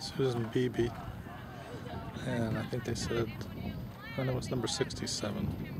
Susan Beebee. And I think they said, I know it's number 67.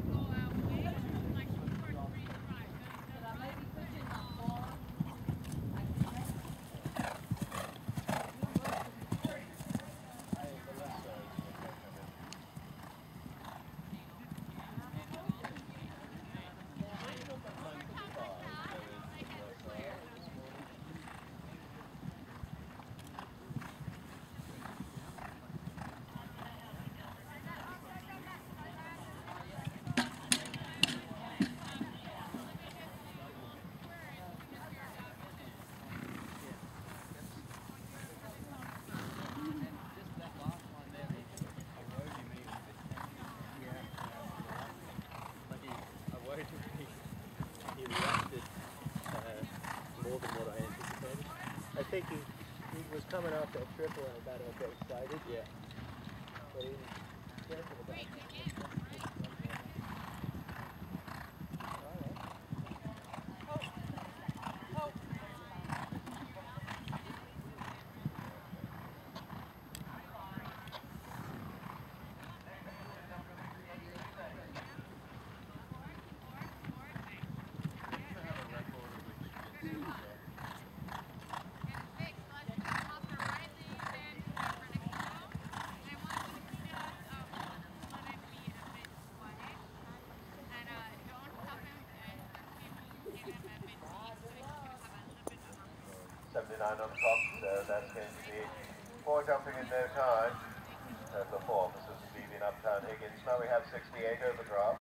Think he, he was coming off that triple and about a bit excited. Yeah. But he was Seventy-nine on top, so that's going to be four jumping in no time. Uh, performances, Beebee and Uptown Higgins. Now we have 68 overdraft.